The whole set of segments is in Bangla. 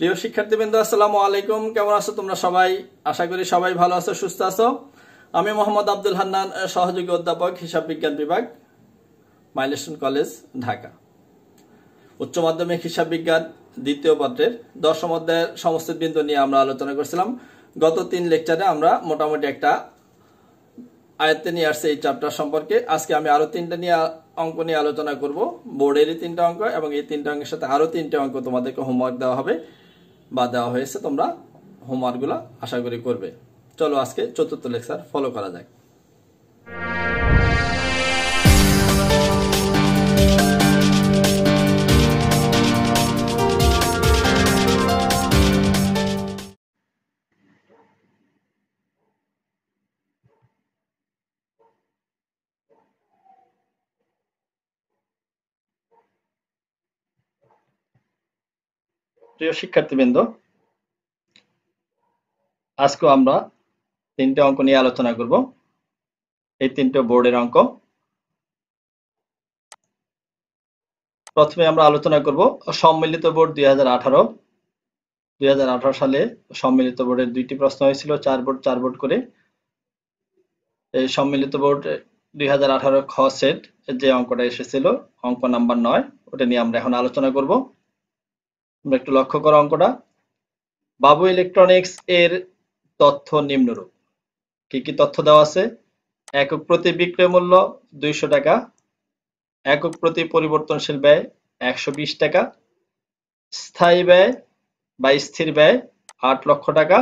প্রিয় শিক্ষার্থী শিক্ষার্থীবৃন্দ, আসসালামু আলাইকুম। কেমন আছো তোমরা সবাই? আশা করি সবাই ভালো আছো, সুস্থ আছো। আমি মোহাম্মদ আব্দুল হান্নান, সহযোগী অধ্যাপক, হিসাব বিজ্ঞান বিভাগ, মাইলেশন কলেজ, ঢাকা। উচ্চ মাধ্যমিক হিসাব বিজ্ঞান দ্বিতীয় পত্রের দশম অধ্যায়ের সমস্ত বিন্দু নিয়ে আমরা আলোচনা করছিলাম। গত তিন লেকচারে আমরা মোটামুটি একটা আয়ত্তে নিয়ে আসছে এই চ্যাপ্টার সম্পর্কে। আজকে আমি আরও তিনটা নিয়ে, অঙ্ক নিয়ে আলোচনা করব। বোর্ডেরই তিনটা অঙ্ক এবং এই তিনটা অঙ্কের সাথে আরও তিনটে অঙ্ক তোমাদেরকে হোমওয়ার্ক দেওয়া হবে। বা দেওয়া হয়েছে, তোমরা হোমওয়ার্কগুলো আশা করি করবে। চলো আজকে চতুর্থ লেকচার ফলো করা যাক। প্রিয় শিক্ষার্থীবৃন্দ আজকে আমরা তিনটে অঙ্ক নিয়ে আলোচনা করব। এই তিনটে বোর্ডের অঙ্ক। প্রথমে আমরা আলোচনা করব সম্মিলিত বোর্ড দুই হাজার আঠারো সালে সম্মিলিত বোর্ডের দুইটি প্রশ্ন হয়েছিল, চার বোর্ড চার বোর্ড করে। এই সম্মিলিত বোর্ড দুই হাজার আঠারো খ সেট যে অঙ্কটা এসেছিল, অঙ্ক নাম্বার নয়, ওটা নিয়ে আমরা এখন আলোচনা করব। তোমরা একটু লক্ষ্য করো অঙ্কটা। বাবু ইলেকট্রনিক্স এর তথ্য নিম্নরূপ। কি কি তথ্য দেওয়া আছে? একক প্রতি বিক্রয় মূল্য দুইশো টাকা। একক প্রতি পরিবর্তনশীল ব্যয় একশো বিশ টাকা। স্থায়ী ব্যয় বা স্থির ব্যয় আট লক্ষ টাকা।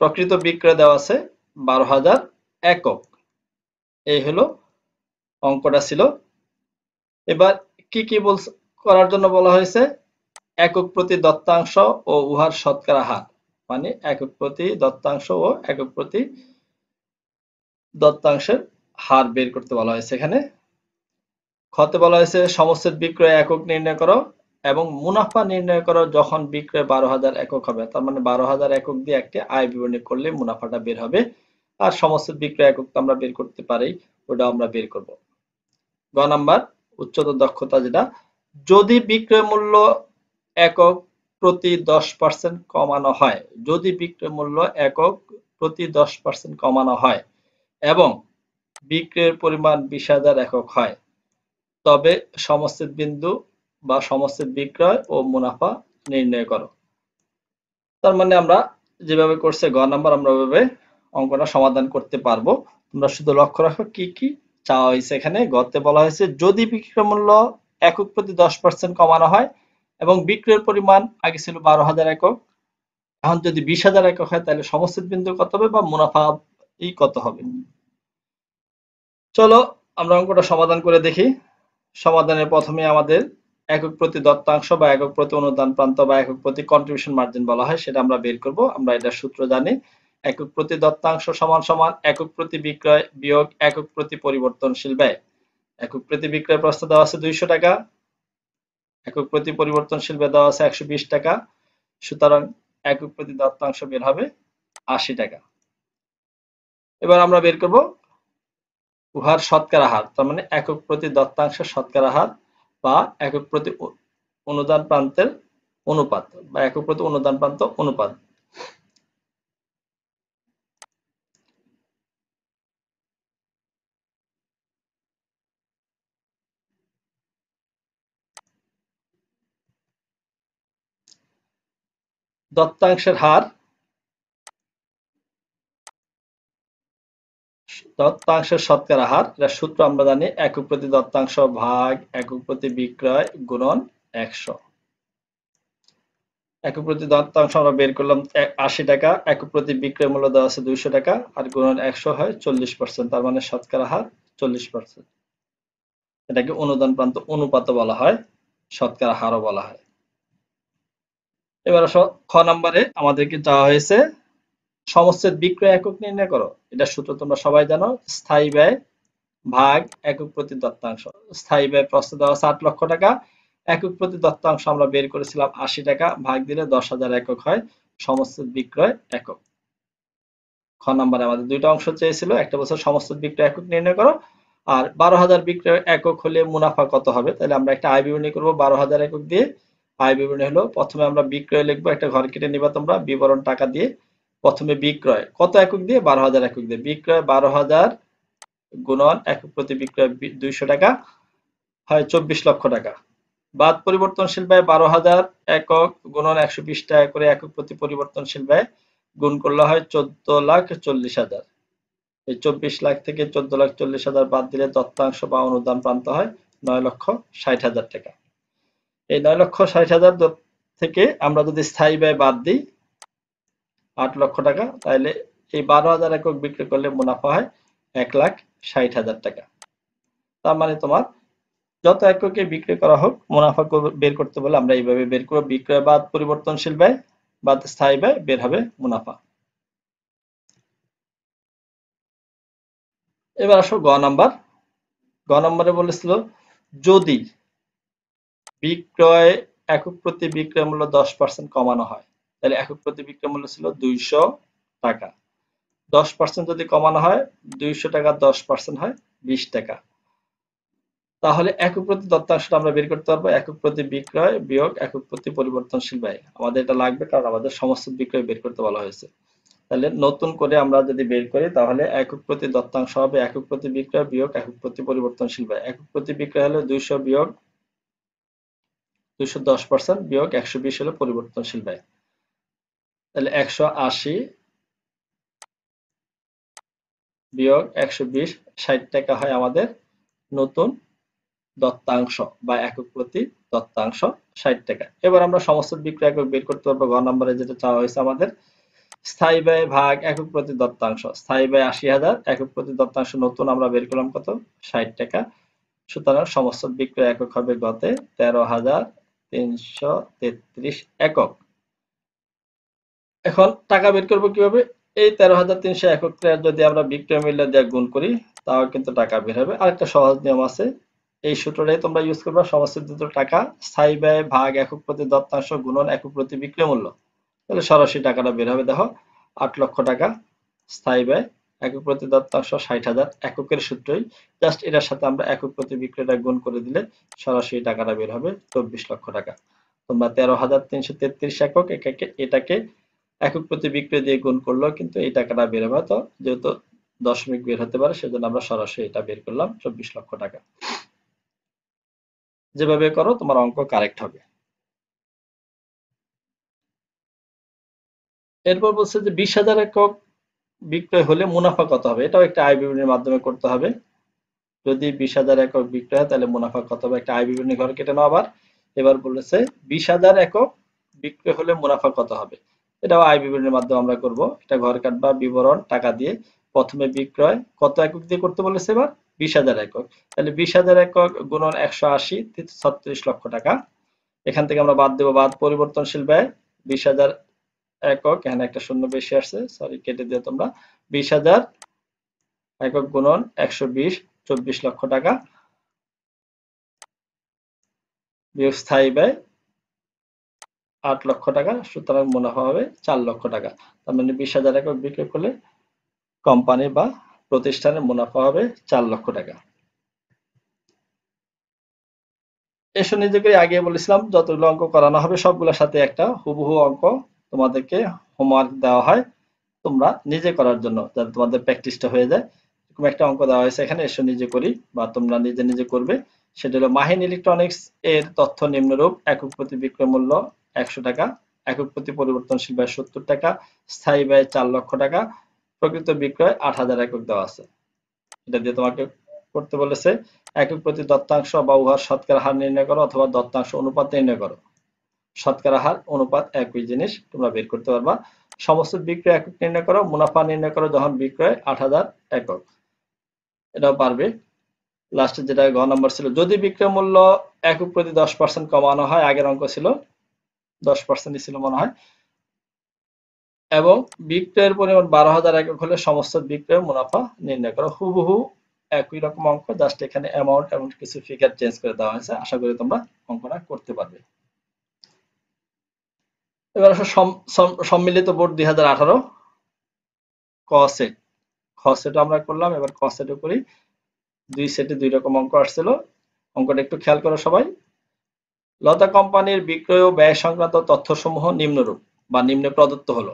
প্রকৃত বিক্রয় দেওয়া আছে বারো হাজার একক। এই হলো অঙ্কটা ছিল। এবার কি কি বল করার জন্য বলা হয়েছে? একক প্রতি দত্তাংশ ও উহার শতকরা হার। মানে একক প্রতি দত্তাংশ ও একক প্রতি দত্তাংশের হার বের করতে বলা হয়েছে এখানে। ক্ষতে বলা হয়েছে সমস্ত বিক্রয় একক নির্ণয় করো এবং মুনাফা নির্ণয় করো যখন বিক্রয় বারো হাজার একক হবে। তার মানে বারো হাজার একক দিয়ে একটি আয় বিবরণী করলে মুনাফাটা বের হবে। আর সমস্ত বিক্রয় একক তো আমরা বের করতে পারি ওটা আমরা বের করব। গ নাম্বার, উচ্চতর দক্ষতা যেটা। যদি বিক্রয় মূল্য একক প্রতি দশ পার্সেন্ট কমানো হয়। যদি বিক্রয় মূল্য একক প্রতি দশ পার্সেন্ট কমানো হয় এবং বিক্রয়ের পরিমাণ বিশ হাজার একক হয়, তবে সমস্ত বিন্দু বা সমস্ত বিক্রয় ও মুনাফা নির্ণয় করো। তার মানে আমরা যেভাবে করছে গ নাম্বার, আমরা ওইভাবে অঙ্কটা সমাধান করতে পারব। তোমরা শুধু লক্ষ্য রাখো কি কি চাওয়া হয়েছে এখানে। গতে বলা হয়েছে, যদি বিক্রয় মূল্য একক প্রতি দশ পার্সেন্ট কমানো হয় এবং বিক্রয়ের পরিমাণ আগে ছিল বারো হাজার একক। এখন যদি বিশ হাজার একক হয়, তাহলে সমস্ত বিন্দু কত হবে বা মুনাফা এই কত হবে? চলো আমরা অঙ্কটা সমাধান করে দেখি। সমাধানের প্রথমে আমাদের একক প্রতি দত্তাংশ বা একক প্রতি অনুদান প্রান্ত বা একক প্রতি কন্ট্রিবিউশন মার্জিন বলা হয়, সেটা আমরা বের করব। আমরা এটা সূত্র জানি। একক প্রতি দত্তাংশ সমান সমান একক প্রতি বিক্রয় বিয়োগ একক প্রতি পরিবর্তনশীল ব্যয়। একক প্রতি বিক্রয় প্রস্তাব দেওয়া আছে দুইশো টাকা। একক প্রতি পরিবর্তনশীল বেদা আছে একশো বিশ টাকা, সুতরাং একক প্রতি দত্তাংশ বের হবে আশি টাকা। এবার আমরা বের করব উহার শতকরা হার, তার মানে একক প্রতি দত্তাংশ শতকরা হার বা একক প্রতি অনুদান প্রান্তের অনুপাত বা একক প্রতি অনুদান প্রান্ত অনুপাত। দত্তাংশের হার, দত্তাংশের শতকরা হার, এটা সূত্র আমরা জানি, একক প্রতি দত্তাংশ ভাগ একক প্রতি বিক্রয় গুণন একশো। একক প্রতি দত্তাংশ আমরা বের করলাম আশি টাকা, একক প্রতি বিক্রয় মূল্য দেওয়া আছে দুইশো টাকা, আর গুণন একশো হয় চল্লিশ পার্সেন্ট তার মানে শতকরা হার চল্লিশ পার্সেন্ট এটাকে অনুদান প্রান্ত অনুপাত বলা হয়, শতকরা হারও বলা হয়। এবার আসো, খ নম্বরে আমাদেরকে চাওয়া হয়েছে সমস্ত বিক্রয় একক নির্ণয় করো। এটা সূত্র তোমরা সবাই জানো, স্থায়ী ব্যয় ভাগ একক প্রতি দত্তাংশ। স্থায়ী ব্যয় প্রস্তুত দেওয়া আছে আট লক্ষ টাকা, একক প্রতি দত্তাংশ আমরা বের করেছিলাম আশি টাকা, ভাগ দিলে দশ হাজার একক হয় সমস্ত বিক্রয় একক। খ নম্বরে আমাদের দুইটা অংশ চেয়েছিল, একটা বছর সমস্ত বিক্রয় একক নির্ণয় করো, আর বারো হাজার বিক্রয় একক হলে মুনাফা কত হবে? তাহলে আমরা একটা আয় বিবরণী করব, বারো হাজার একক দিয়ে আয় বিবরণী হলো, প্রথমে আমরা বিক্রয় লিখব, একটা ঘর কেটে নিবা তোমরা, বিবরণ টাকা দিয়ে প্রথমে বিক্রয়। কত একক দিয়ে? বারো হাজার একক দিয়ে। বিক্রয় বারো হাজার গুণন একক প্রতি বিক্রয় দুইশো টাকা, হয় চব্বিশ লক্ষ টাকা। বাদ পরিবর্তনশীল ব্যয় বারো হাজার একক গুণন একশো বিশ টাকা করে একক প্রতি পরিবর্তনশীল ব্যয় গুণ করলে হয় চোদ্দ লাখ চল্লিশ হাজার। এই চব্বিশ লাখ থেকে চোদ্দ লাখ চল্লিশ হাজার বাদ দিলে দত্তাংশ বা অনুদান প্রান্ত হয় নয় লক্ষ ষাট হাজার টাকা। এই নয় লক্ষ ষাট হাজার থেকে আমরা যদি স্থায়ী ব্যয় বাদ দিই, আট লক্ষ টাকা, তাহলে এই বারো হাজার একক বিক্রি করলে মুনাফা হয় এক লাখ ষাট হাজার টাকা। তার মানে তোমার যত এককে বিক্রি করা হোক, মুনাফা বের করতে বলে আমরা এইভাবে বের করব। বিক্রয় বাদ পরিবর্তনশীল ব্যয়, বাদ স্থায়ী ব্যয় বের হবে মুনাফা। এবার আসো গ নাম্বার। গ নম্বরে বলেছিল, যদি বিক্রয় একক প্রতি বিক্রয় মূল্য দশ পার্সেন্ট কমানো হয়। তাহলে একক প্রতি বিক্রয় মূল্য ছিল দুইশো টাকা। দশ পার্সেন্ট যদি কমানো হয়, দুইশো টাকা দশ পার্সেন্ট হয়, বিশ টাকা। তাহলে একক প্রতি দত্তাংশটা আমরা বের করতে পারব, একক প্রতি বিক্রয় বিয়োগ একক প্রতি পরিবর্তনশীল ব্যয়। আমাদের এটা লাগবে কারণ আমাদের সমস্ত বিক্রয় বের করতে বলা হয়েছে। তাহলে নতুন করে আমরা যদি বের করি, তাহলে একক প্রতি দত্তাংশ হবে একক প্রতি বিক্রয় বিয়োগ একক প্রতি পরিবর্তনশীল ব্যয়। একক প্রতি বিক্রয় হলো দুইশো বিয়োগ দুইশো দশ পার্সেন্ট বিয়োগ একশো বিশ হলো পরিবর্তনশীল ব্যয়। তাহলে একশো আশি বিয়োগ একশো বিশ, ষাট টাকা হয় আমাদের নতুন দত্তাংশ বা একক প্রতি দত্তাংশ ষাট টাকা। এবার আমরা সমস্ত বিক্রয় একক বের করতে পারব। ঘ নম্বরে যেটা চাওয়া হয়েছে আমাদের, স্থায়ী ব্যয় ভাগ একক প্রতি দত্তাংশ। স্থায়ী ব্যয় আশি হাজার, একক প্রতি দত্তাংশ নতুন আমরা বের করলাম কত? ষাট টাকা। সুতরাং সমস্ত বিক্রয় একক হবে গতে তেরো হাজার তিনশো তেত্রিশ একক। এখন টাকা বের করব কীভাবে? এই তেরো হাজার তিনশো একক যদি আমরা বিক্রয় মূল্য দিয়ে গুণ করি, তাও কিন্তু টাকা বের হবে। আরেকটা সহজ নিয়ম আছে, এই সূত্রটাই তোমরা ইউজ করবে সমস্ত টাকা, স্থায়ী ব্যয় ভাগ একক প্রতি দত্তাংশ গুণন একক প্রতি বিক্রয় মূল্য। তাহলে সরাসরি টাকাটা বের হবে, দেখো, আট লক্ষ টাকা, স্থায়ী ব্যয় একক প্রতি দত্তাংশ ষাট হাজার। এককের সূত্রই জাস্ট এটার সাথে আমরা একক প্রতি বিক্রয়টা গুণ করে দিলে সরাসরি টাকাটা বের হবে চব্বিশ লক্ষ টাকা। তোমরা তেরো হাজার তিনশো তেত্রিশ একক এটাকে একক প্রতি বিক্রয় দিয়ে গুণ করলেও কিন্তু এই টাকাটা বের হবে। তো যেহেতু দশমিক বের হতে পারে, সেজন্য আমরা সরাসরি এটা বের করলাম চব্বিশ লক্ষ টাকা। যেভাবে করো, তোমার অঙ্ক কারেক্ট হবে। এরপর বলছে যে বিশ হাজার একক বিক্রয় হলে মুনাফা কত হবে? এটাও একটা আয় বিবরণীর মাধ্যমে করতে হবে। যদি বিশ হাজার একক বিক্রয় হয়, তাহলে মুনাফা কত হবে? একটা আয় বিবরণী ঘর কেটে নাও আবার। এবার বলেছে, বিশ হাজার একক বিক্রয় হলে মুনাফা কত হবে? এটাও আয় বিবরণীর মাধ্যমে আমরা করব। এটা ঘর কাটবা, বিবরণ, টাকা দিয়ে। প্রথমে বিক্রয়, কত একক দিয়ে করতে বলেছে এবার? বিশ হাজার একক। তাহলে বিশ হাজার একক গুণন একশো আশি ছত্রিশ লক্ষ টাকা। এখান থেকে আমরা বাদ দেবো বাদ পরিবর্তনশীল ব্যয়। বিশ হাজার একক এখানে একটা শূন্য বেশি আসছে সরি কেটে দিও তোমরা, বিশ হাজার একক গুণন একশো বিশ, চব্বিশ লক্ষ টাকা। স্থায়ী ব্যয় আট লক্ষ টাকা, সুতরাং মুনাফা হবে চার লক্ষ টাকা। তার মানে বিশ হাজার একক বিক্রি করলে কোম্পানি বা প্রতিষ্ঠানের মুনাফা হবে চার লক্ষ টাকা। এসো নিজেকে আগে বলেছিলাম, যতগুলো অঙ্ক করানো হবে, সবগুলোর সাথে একটা হুবহু অঙ্ক তোমাদেরকে হোমওয়ার্ক দেওয়া হয়, তোমরা নিজে করার জন্য যাতে তোমাদের প্র্যাকটিসটা হয়ে যায়। এরকম একটা অঙ্ক দেওয়া হয়েছে এখানে, এসো নিজে করি বা তোমরা নিজে নিজে করবে। সেটা হলো মাহিন ইলেকট্রনিক্স এর তথ্য নিম্নরূপ, একক প্রতি বিক্রয় মূল্য একশো টাকা, একক প্রতি পরিবর্তনশীল ব্যয় সত্তর টাকা, স্থায়ী ব্যয় চার লক্ষ টাকা, প্রকৃত বিক্রয় আট হাজার একক দেওয়া আছে। এটা দিয়ে তোমাকে করতে বলেছে, একক প্রতি দত্তাংশ বা উহার শতকরা হার নির্ণয় করো অথবা দত্তাংশ অনুপাত নির্ণয় করো। শতকরা হার, অনুপাত একই জিনিস, তোমরা বের করতে পারবা। সমস্ত বিক্রয় একক নির্ণয় করো, মুনাফা নির্ণয় করো যখন বিক্রয় আট হাজার একক। এটাও পারবে। লাস্টে যেটা ঘ নম্বর ছিল, যদি বিক্রয় মূল্য একক প্রতি দশ পার্সেন্ট কমানো হয়, আগের অঙ্ক ছিল দশ পার্সেন্টই ছিল মনে হয়। এবং বিক্রয়ের পরিমাণ বারো হাজার একক হলে সমস্ত বিক্রয় মুনাফা নির্ণয় করো। হুবহু একই রকম অঙ্ক জাস্ট এখানে অ্যামাউন্ট এবং কিছু ফিগার চেঞ্জ করে দেওয়া হয়েছে। আশা করি তোমরা অঙ্কটা করতে পারবে। এবার আসো সম্মিলিত বোর্ড দুই হাজার আঠারো। ক সেট। আমরা করলাম, এবার ক করি। দুই সেটে দুই রকম অঙ্ক আসছিল। অঙ্কটা একটু খেয়াল করো সবাই। লতা কোম্পানির বিক্রয় ও ব্যয় সংক্রান্ত তথ্যসমূহ নিম্নরূপ বা নিম্নে প্রদত্ত হলো।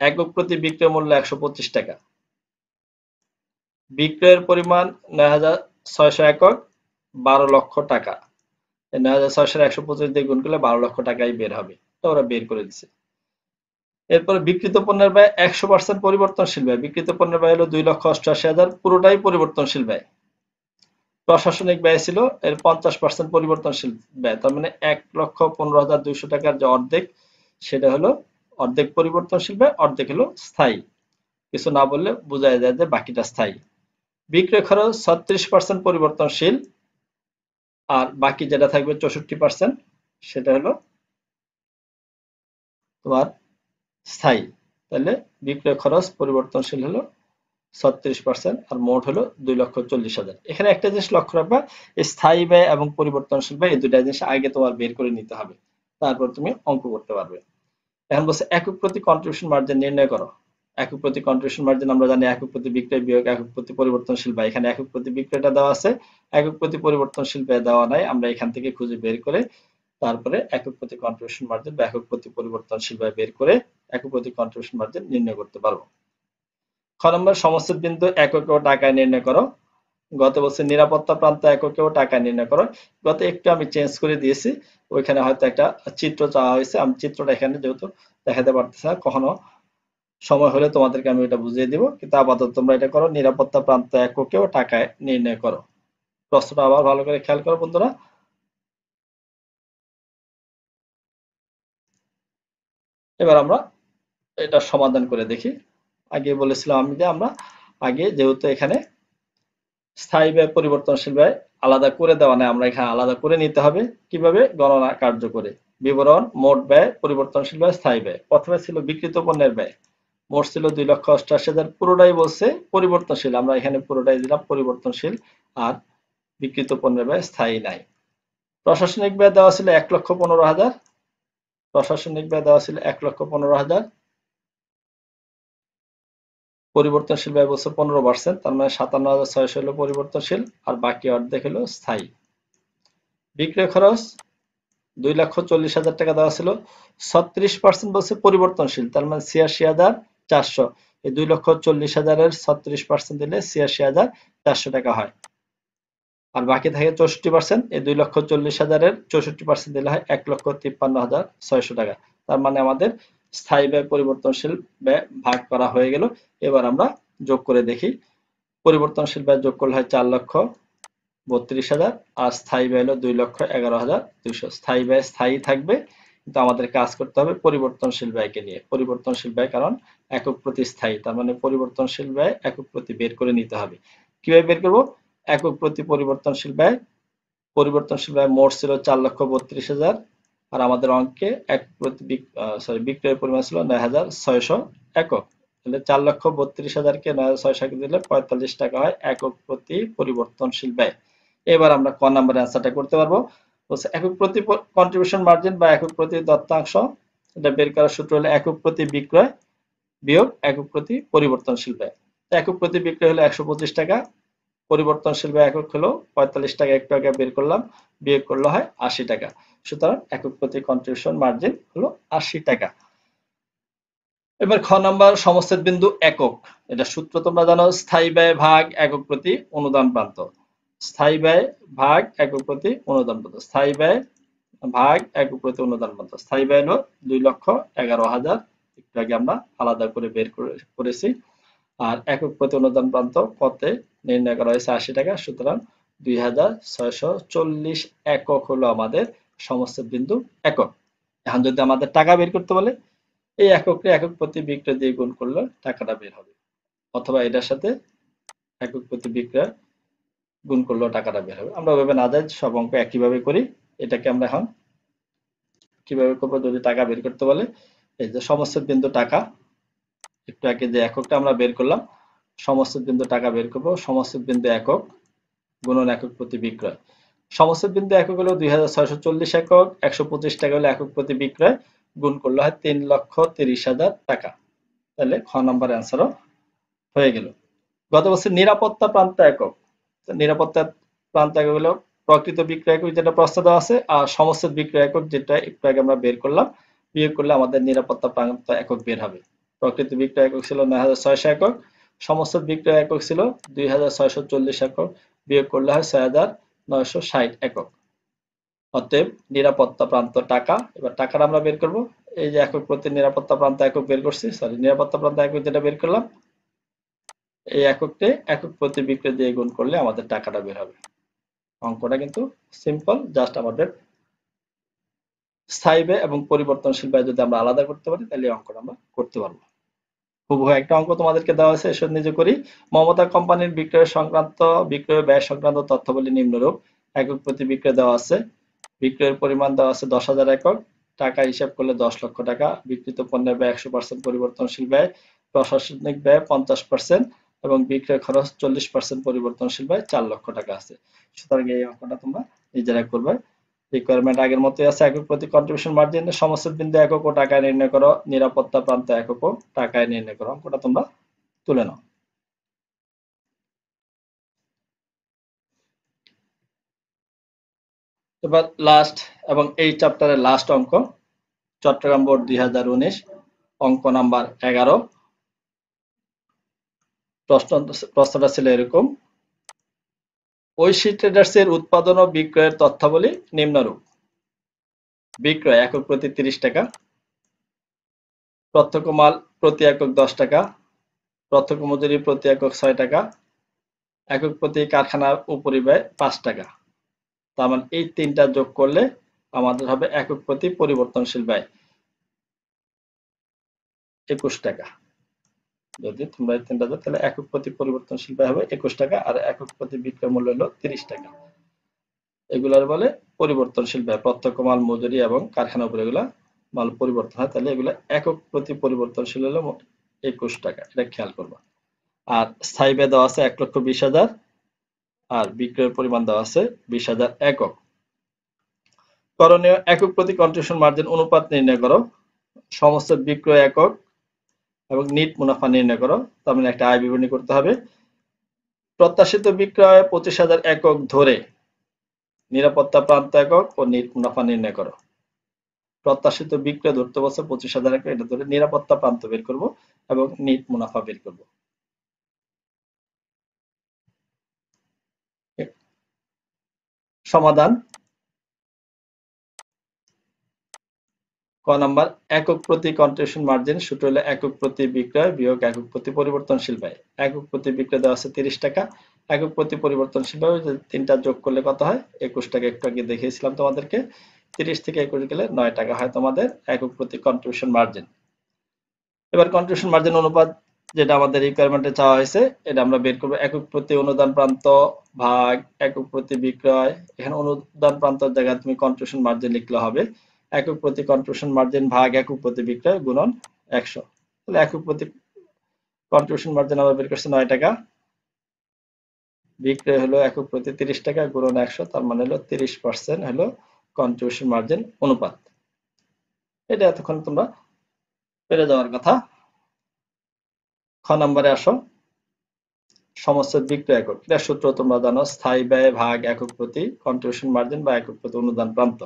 একক প্রতি বিক্রয় মূল্য একশো পঁচিশ টাকা। বিক্রয়ের পরিমাণ নয় হাজার ছয়শো একক, বারো লক্ষ টাকা। নয় হাজার ছয়শো একশো পঁচিশ দিয়ে গুণ করলে বারো লক্ষ টাকাই বের হবে। ওরা বের করে দিচ্ছে এরপরে বিকৃত পণ্যের ব্যয় একশো পার্সেন্ট পরিবর্তনশীল ব্যয়। বিকৃত পণ্যের ব্যয় হলো দুই লক্ষ অষ্টআশি হাজার, পুরোটাই পরিবর্তনশীল ব্যয়। প্রশাসনিক ব্যয় ছিল, এর পঞ্চাশ পার্সেন্ট পরিবর্তনশীল ব্যয়। তার মানে এক লক্ষ পনেরো হাজার দুইশো টাকার যে অর্ধেক, সেটা হলো অর্ধেক পরিবর্তনশীল ব্যয়, অর্ধেক হলো স্থায়ী। কিছু না বললে বোঝা যায় যে বাকিটা স্থায়ী। বিক্রয় খরচ ছত্রিশ পার্সেন্ট পরিবর্তনশীল, আর বাকি যেটা থাকবে চৌষট্টি পার্সেন্ট সেটা হলো তোমার স্থায়ী। তাহলে বিক্রয় খরচ পরিবর্তনশীল হলো ছত্রিশ পার্সেন্ট আর মোট হলো দুই লক্ষ চল্লিশ হাজার। এখানে একটা জিনিস লক্ষ্য রাখবা স্থায়ী ব্যয় এবং পরিবর্তনশীল ব্যয় এই দুইটা জিনিস আগে তোমার বের করে নিতে হবে। তারপর তুমি অঙ্ক করতে পারবে। এখন বলছে একক প্রতি কন্ট্রিবিউশন মার্জিন নির্ণয় করো। একক প্রতি কন্ট্রিবিউশন মার্জিন আমরা জানি একক প্রতি বিক্রয় বিয়োগ একক প্রতি পরিবর্তনশীল ব্যয়। এখানে একক প্রতি বিক্রয়টা দেওয়া আছে, একক প্রতি পরিবর্তনশীল ব্যয় দেওয়া নাই, আমরা এখান থেকে খুঁজে বের করে তারপরে একক প্রতি কন্ট্রিবিউশন মার্জিন বা একক প্রতি পরিবর্তনশীল ব্যয় বের করে একক প্রতি কন্ট্রিবিউশন মার্জিন নির্ণয় করতে পারব। খ নম্বর সমস্ত বিন্দু এককেও টাকায় নির্ণয় করো। গত বছর নিরাপত্তা প্রান্ত এককেও টাকায় নির্ণয় করো। গত একটু আমি চেঞ্জ করে দিয়েছি, ওইখানে হয়তো একটা চিত্র চাওয়া হয়েছে। আমি চিত্রটা এখানে যেহেতু দেখাতে পারতেছি না, কখনো সময় হলে তোমাদেরকে আমি এটা বুঝিয়ে দিব। কিন্তু আপাতত তোমরা এটা করো, নিরাপত্তা প্রান্ত এককেও টাকায় নির্ণয় করো। প্রশ্নটা আবার ভালো করে খেয়াল করো বন্ধুরা। এবার আমরা এটা সমাধান করে দেখি। আগে বলেছিলাম আমি যে আমরা আগে যেহেতু এখানে স্থায়ী ব্যয়, পরিবর্তনশীল ব্যয় আলাদা করে দেওয়া নেই, আমরা এখানে আলাদা করে নিতে হবে। কীভাবে? গণনা কার্য করে। বিবরণ, মোট ব্যয়, পরিবর্তনশীল ব্যয়, স্থায়ী ব্যয়। প্রথমে ছিল বিকৃত পণ্যের ব্যয়। মোট ছিল দুই লক্ষ অষ্টাশি হাজার। পুরোটাই বলছে পরিবর্তনশীল। আমরা এখানে পুরোটাই দিলাম পরিবর্তনশীল। আর বিকৃত পণ্যের ব্যয় স্থায়ী নাই। প্রশাসনিক ব্যয় দেওয়া ছিল এক লক্ষ পনেরো হাজার। প্রশাসনিক ব্যয় দেওয়া ছিল এক লক্ষ পনেরো হাজার। পরিবর্তনশীল ব্যয় বছর পনেরো পার্সেন্ট তার মানে সাতান্ন হাজার ছয়শো হলো পরিবর্তনশীল, আর বাকি অর্ধেক হলো স্থায়ী। বিক্রয় খরচ দুই লক্ষ চল্লিশ হাজার টাকা দেওয়া ছিল। ছত্রিশ পার্সেন্ট বলছে পরিবর্তনশীল, তার মানে ছিয়াশি হাজার চারশো। এই দুই লক্ষ চল্লিশ হাজারের ছত্রিশ পার্সেন্ট দিলে ছিয়াশি হাজার চারশো টাকা হয়। আর বাকি থাকে চৌষট্টি পার্সেন্ট এই দুই লক্ষ চল্লিশ হাজারের চৌষট্টি পার্সেন্ট দিলে হয় এক লক্ষ তিপ্পান্ন হাজার ছয়শো টাকা। তার মানে আমাদের স্থায়ী ব্যয়, পরিবর্তনশীল ব্যয় ভাগ করা হয়ে গেল। এবার আমরা যোগ করে দেখি। পরিবর্তনশীল ব্যয় যোগ করলে হয় চার লক্ষ বত্রিশ হাজার, আর স্থায়ী ব্যয় হলো দুই লক্ষ এগারো হাজার দুইশো। স্থায়ী ব্যয় স্থায়ী থাকবে, কিন্তু আমাদের কাজ করতে হবে পরিবর্তনশীল ব্যয়কে নিয়ে। পরিবর্তনশীল ব্যয় কারণ একক প্রতি স্থায়ী, তার মানে পরিবর্তনশীল ব্যয় একক প্রতি বের করে নিতে হবে। কীভাবে বের করব? একক প্রতি পরিবর্তনশীল ব্যয় পরিবর্তনশীল ব্যয় মোট ছিল চার লক্ষ বত্রিশ হাজার, আর আমাদের অঙ্কে এক প্রতি সরি বিক্রয়ের পরিমাণ ছিল নয় হাজার ছয়শো একক। তাহলে চার লক্ষ বত্রিশ হাজারকে নয় হাজার ছয়শো দিলে পঁয়তাল্লিশ টাকা হয় একক প্রতি পরিবর্তনশীল ব্যয়। এবার আমরা ক নাম্বারের অ্যান্সারটা করতে পারব। একক প্রতি কন্ট্রিবিউশন মার্জিন বা একক প্রতি দত্তাংশ, এটা বের করার সূত্র হলো একক প্রতি বিক্রয় বিয়োগ একক প্রতি পরিবর্তনশীল ব্যয়। একক প্রতি বিক্রয় হলো একশো পঁচিশ টাকা পরিবর্তনশীল ব্যয় একক হলো পঁয়তাল্লিশ টাকা একটু আগে বের করলাম, বিয়োগ করলে হয় আশি টাকা। সুতরাং একক প্রতি কন্ট্রিবিউশন মার্জিন হলো আশি টাকা। এবার খ নাম্বার সমস্ত বিন্দু একক। এটা সূত্র তোমরা জানো, স্থায়ী ব্যয় ভাগ একক প্রতি অনুদান প্রান্ত। স্থায়ী ব্যয় ভাগ একক প্রতি অনুদান প্রান্ত। স্থায়ী ব্যয় ভাগ একক প্রতি অনুদান প্রান্ত। স্থায়ী ব্যয় হলো দুই লক্ষ এগারো হাজার। একটু আগে আমরা আলাদা করে বের করেছি। আর একক প্রতি অনুদান প্রান্ত কতে নির্ণয় করা হয়েছে আশি টাকা। সুতরাং দুই হাজার ছয়শো চল্লিশ একক হলো আমাদের সমস্ত বিন্দু একক। এখন যদি আমাদের টাকা বের করতে বলে, এই এককে একক প্রতি বিক্রয় দিয়ে গুণ করলে টাকাটা বের হবে। অথবা এটার সাথে একক প্রতি বিক্রয় গুণ করলেও টাকাটা বের হবে। আমরা ওইভাবে না যাই সব অঙ্ক একইভাবে করি। এটাকে আমরা এখন কীভাবে করব যদি টাকা বের করতে বলে, এই যে সমস্ত বিন্দু টাকা একটু আগে যে এককটা আমরা বের করলাম সমস্ত বিন্দু টাকা বের করব সমস্ত বিন্দু একক গুণন একক প্রতি বিক্রয়। সমস্ত বিন্দু একক হলো দুই একক, একশো টাকা হলো একক প্রতি বিক্রয়, গুণ করলে হয় তিন লক্ষ তিরিশ হাজার টাকা। তাহলে খ নম্বর অ্যান্সারও হয়ে গেল। গত বছর নিরাপত্তা প্রান্ত একক। নিরাপত্তা প্রান্ত একক হলো প্রকৃত বিক্রয় একক যেটা প্রস্তাব আছে, আর সমস্ত বিক্রয় একক যেটা একটু আগে আমরা বের করলাম, বিয়োগ করলে আমাদের নিরাপত্তা প্রান্ত একক বের হবে। প্রকৃত বিক্রয় একক ছিল নয় হাজার ছয়শো একক, সমস্ত বিক্রয় একক ছিল দুই হাজার ছয়শো চল্লিশ একক, বিয়োগ করলে হয় ছয় হাজার নয়শো ষাট একক। অতএব নিরাপত্তা প্রান্ত টাকা, এবার টাকাটা আমরা বের করব। এই যে একক প্রতি নিরাপত্তা প্রান্ত একক বের করছি সরি নিরাপত্তা প্রান্ত একক যেটা বের করলাম, এই এককটি একক প্রতি বিক্রয় দিয়ে গুণ করলে আমাদের টাকাটা বের হবে। অঙ্কটা কিন্তু সিম্পল জাস্ট আমাদের স্থায়ী ব্যয় এবং পরিবর্তনশীল ব্যয় যদি আমরা আলাদা করতে পারি, তাহলে অঙ্কটা আমরা করতে পারব। একটা অঙ্ক তোমাদেরকে দেওয়া এসব নিজে করি। মমতা কোম্পানির বিক্রয় সংক্রান্ত, বিক্রয় ব্যয় সংক্রান্ত নিম্নরূপ। একক প্রতি বিক্রয় দেওয়া আছে। বিক্রয়ের পরিমাণ দেওয়া আছে দশ হাজার একক। টাকা হিসাব করলে দশ লক্ষ টাকা। বিক্রিত পণ্যের ব্যয় একশো পার্সেন্ট পরিবর্তনশীল ব্যয়, প্রশাসনিক ব্যয় পঞ্চাশ পার্সেন্ট এবং বিক্রয় খরচ চল্লিশ পার্সেন্ট পরিবর্তনশীল ব্যয় চার লক্ষ টাকা আছে। সুতরাং এই অঙ্কটা তোমরা নিজেরা করবে। রিকোয়ারমেন্ট আগের মতোই আছে, একক প্রতি কন্ট্রিবিউশন মার্জিন সমস্ত বিন্দু একক ও টাকায় নির্ণয় করো, নিরাপত্তা প্রান্ত একক ও টাকায় নির্ণয় করো, অঙ্কটা তোমরা তুলে নাও। এবার লাস্ট এবং এই চ্যাপ্টারের লাস্ট অঙ্ক, চট্টগ্রাম বোর্ড দুই হাজার উনিশ, অঙ্ক নাম্বার এগারো। প্রশ্ন, প্রশ্নটা ছিল এরকম ঐশী ট্রেডার্স এর উৎপাদন ও বিক্রয়ের তথ্যাবলী নিম্নরূপ। বিক্রয় একক প্রতি তিরিশ টাকা, প্রত্যক্ষ মাল প্রতি একক দশ টাকা, প্রত্যক্ষ মজুরি প্রতি একক ছয় টাকা, একক প্রতি কারখানার উপরিব্যয় পাঁচ টাকা। তার মানে এই তিনটা যোগ করলে আমাদের হবে একক প্রতি পরিবর্তনশীল ব্যয় একুশ টাকা। যদি তোমরা এই তিনটা দাও তাহলে একক প্রতি পরিবর্তনশীল ব্যয় হবে একুশ টাকা আর একক প্রতি বিক্রয় মূল্য হলো তিরিশ টাকা। এগুলার বলে পরিবর্তনশীল ব্যয়, প্রত্যক্ষ মাল, মজুরি এবং কারখানা উপরে এগুলা মাল পরিবর্তন হয়, তাহলে এগুলো একক প্রতি পরিবর্তনশীল হলো একুশ টাকা, এটা খেয়াল করবা। আর স্থায়ী ব্যয় দেওয়া আছে এক লক্ষ বিশ হাজার আর বিক্রয়ের পরিমাণ দেওয়া আছে বিশ হাজার একক। করণীয় একক প্রতি কন্ট্রিবিউশন মার্জিন অনুপাত নির্ণয় করো। সমস্ত বিক্রয় একক এবং নিট মুনাফা নির্ণয় করো, তার মানে একটা আয় বিবরণী করতে হবে। প্রত্যাশিত বিক্রয় পঁচিশ হাজার একক ধরে নিরাপত্তা প্রান্ত একক ও নিট মুনাফা নির্ণয় করো। প্রত্যাশিত বিক্রয় ধরতে বলছে পঁচিশ হাজার একক, এটা ধরে নিরাপত্তা প্রান্ত বের করব এবং নিট মুনাফা বের করব। সমাধান। ক নাম্বার, একক প্রতি কন্ট্রিবিউশন মার্জিন সূত্র হলো একক প্রতি বিক্রয় বিয়োগ একক প্রতি পরিবর্তনশীল ব্যয়। একক প্রতি বিক্রয় দেওয়া আছে তিরিশ টাকা। একক প্রতি পরিবর্তনশীল ব্যয় তিনটা যোগ করলে কত হয়? একুশ টাকা। একটু আগে দেখিয়েছিলাম তোমাদেরকে, তিরিশ থেকে একুশ গেলে নয় টাকা হয় তোমাদের একক প্রতি কন্ট্রিবিউশন মার্জিন। এবার কন্ট্রিবিউশন মার্জিন অনুপাত যেটা আমাদের রিকোয়ারমেন্টে চাওয়া হয়েছে, এটা আমরা বের করব। একক প্রতি অনুদান প্রান্ত ভাগ একক প্রতি বিক্রয়। এখানে অনুদান প্রান্তর জায়গায় তুমি কন্ট্রিবিউশন মার্জিন লিখলে হবে। একক প্রতি কন্ট্রিবিউশন মার্জিন ভাগ একক প্রতি বিক্রয় গুণন একশো। তাহলে একক প্রতি কন্ট্রিবিউশন মার্জিন আমরা বের করছি নয় টাকা। বিক্রয় হলো একক প্রতি তিরিশ টাকা গুণন একশো, তার মানে হলো তিরিশ পার্সেন্ট হলো কন্ট্রিবিউশন মার্জিন অনুপাত। এটা এতক্ষণ তোমরা পেরে যাওয়ার কথা। খ নম্বরে আসো। সমস্ত বিক্রয় একক। এটা সূত্র তোমরা জানো, স্থায়ী ব্যয় ভাগ একক প্রতি কন্ট্রিবিউশন মার্জিন বা একক প্রতি অনুদান প্রান্ত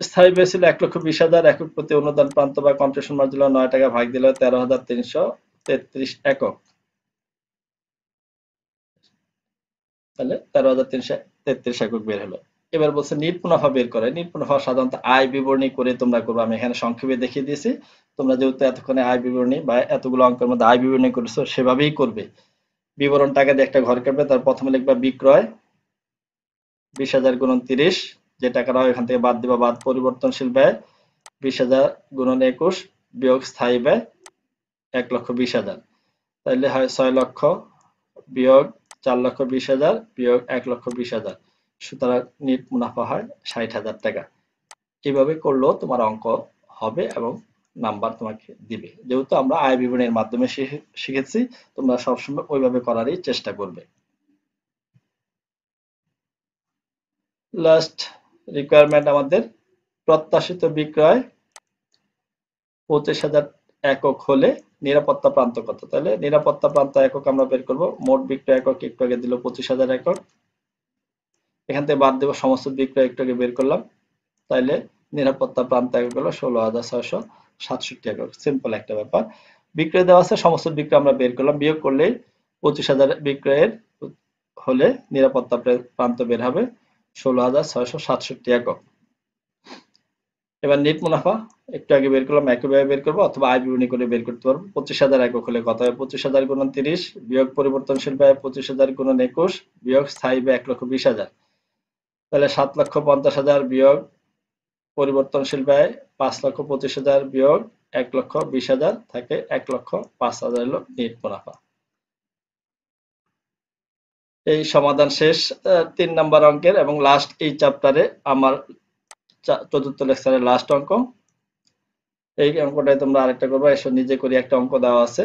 স্থায়ী ব্যয় ছিল এক লক্ষ বিশ হাজার একক প্রতি অনুদান প্রান্ত বা কন্ট্রিবিউশন মার্জিন নয় টাকা ভাগ দিল তেরো হাজার তিনশো তেত্রিশ একক। তাহলে তেরো হাজার তিনশো তেত্রিশ একক বের হলো। এবার বলছে নিট মুনাফা বের করে। নিট মুনাফা সাধারণত আয় বিবরণী করে তোমরা করবে। আমি এখানে সংক্ষেপে দেখিয়ে দিয়েছি। তোমরা যেহেতু এতক্ষণে আয় বিবরণী বা এতগুলো অঙ্কের মধ্যে আয় বিবরণী করেছ, সেভাবেই করবে। বিবরণ টাকা দিয়ে একটা ঘর কাটবে, তার প্রথমে লিখবা বিক্রয়, বিশ হাজার গুণন তিরিশ যে টাকাটা এখান থেকে বাদ দিবা বাদ, পরিবর্তনশীল ব্যয় বিশ হাজার গুণন একুশ বিয়োগ স্থায়ী ব্যয় এক লক্ষ বিশ হাজার। তাইলে হয় ছয় লক্ষ বিয়োগ চার লক্ষ বিশ হাজার বিয়োগ এক লক্ষ বিশ হাজার। সুতরাং নিট মুনাফা হয় ষাট হাজার টাকা। এইভাবে করলেও তোমার অঙ্ক হবে এবং নাম্বার তোমাকে দিবে। যেহেতু আমরা আয় বিবরণের মাধ্যমে শিখেছি, তোমরা সবসময় ওইভাবে করারই চেষ্টা করবে। লাস্ট রিকোয়ারমেন্ট আমাদের প্রত্যাশিত বিক্রয় পঁচিশ হাজার একক হলে নিরাপত্তা প্রান্ত কত? তাহলে নিরাপত্তা প্রান্ত একক আমরা বের করব। মোট বিক্রয় একক একটু আগে দিল পঁচিশ হাজার একক। এখান থেকে বাদ দেবো সমস্ত বিক্রয় একটু আগে বের করলাম। তাইলে নিরাপত্তা প্রান্ত একক হলো ষোলো হাজার ছয়শো সাতষট্টি একক। সিম্পল একটা ব্যাপার। বিক্রয় দেওয়া আছে, সমস্ত বিক্রয় আমরা বের করলাম। বিয়োগ করলে পঁচিশ হাজার বিক্রয়ের হলে নিরাপত্তা প্রান্ত বের হবে। ষোলো হাজার ছয়শো সাতষট্টি একক। এবার নেট মুনাফা, একটু আগে বের করলাম, একইভাবে বের করব, অথবা আয় বিবরণী করে বের করতে পারব। পঁচিশ হাজার একক হলে কত হয় পঁচিশ হাজার গুণন তিরিশ, বিয়োগ পরিবর্তনশীল ব্যয় পঁচিশ হাজার গুণন একুশ, বিয়োগ স্থায়ী ব্যয় এক লক্ষ বিশ হাজার। তাহলে সাত লক্ষ পঞ্চাশ হাজার বিয়োগ পরিবর্তনশীল ব্যয় পাঁচ লক্ষ পঁচিশ হাজার বিয়োগ এক লক্ষ বিশ হাজার, থাকে এক লক্ষ পাঁচ হাজার হলো নেট মুনাফা। এই সমাধান শেষ তিন নাম্বার অঙ্কের এবং লাস্ট এই চ্যাপ্টারে আমার চতুর্থ লেকচারের লাস্ট অঙ্ক। এই অঙ্কটাই তোমরা আরেকটা করব, এসে নিজে করে একটা অঙ্ক দেওয়া আছে।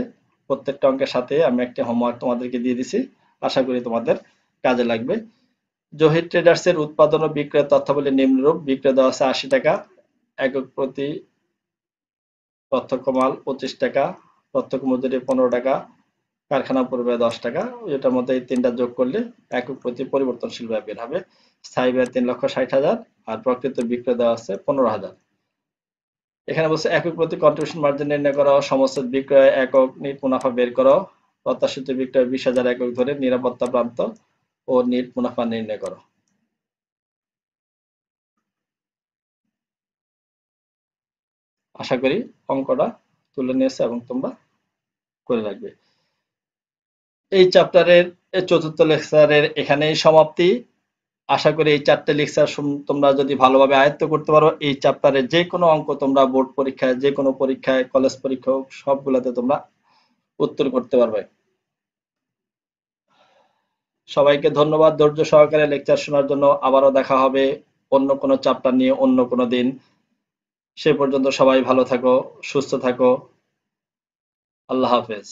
প্রত্যেকটা অঙ্কের সাথে আমি একটা হোমওয়ার্ক তোমাদেরকে দিয়ে দিছি, আশা করি তোমাদের কাজে লাগবে। জহির ট্রেডার্স এর উৎপাদন ও বিক্রয় তথ্যাবলী নিম্নরূপ, বিক্রয় দেওয়া আছে আশি টাকা, একক প্রতি প্রত্যক্ষ মাল পঁচিশ টাকা, প্রত্যক্ষ মজুরি পনেরো টাকা কারখানা পড়বে দশ টাকা এটার মধ্যে এই তিনটা যোগ করলে একক প্রতি পরিবর্তনশীল ব্যয় বের হবে। স্থায়ী ব্যয় তিন লক্ষ ষাট হাজার আর প্রকৃত বিক্রয় দেওয়া আছে পনেরো হাজার। এখানে বলছে একক প্রতি কন্ট্রিবিউশন মার্জিন নির্ণয় করো, সমস্ত বিক্রয় একক নিট মুনাফা বের করো, প্রত্যাশিত বিক্রয় বিশ হাজার একক ধরে নিরাপত্তা প্রান্ত ও নিট মুনাফা নির্ণয় করো। আশা করি অঙ্কটা তুলে নিয়েছে এবং তোমরা করে রাখবে। এই চ্যাপ্টারের চতুর্থ লেকচারের এখানেই সমাপ্তি। আশা করি এই চারটে লেকচার তোমরা যদি ভালোভাবে আয়ত্ত করতে পারো, এই চ্যাপ্টারে যে কোনো অঙ্ক তোমরা বোর্ড পরীক্ষায়, যে কোনো পরীক্ষায় কলেজ পরীক্ষা হোক, সবগুলাতে তোমরা উত্তর করতে পারবে। সবাইকে ধন্যবাদ ধৈর্য সহকারে লেকচার শোনার জন্য। আবারও দেখা হবে অন্য কোনো চ্যাপ্টার নিয়ে অন্য কোনো দিন। সে পর্যন্ত সবাই ভালো থাকো, সুস্থ থাকো। আল্লাহ হাফেজ।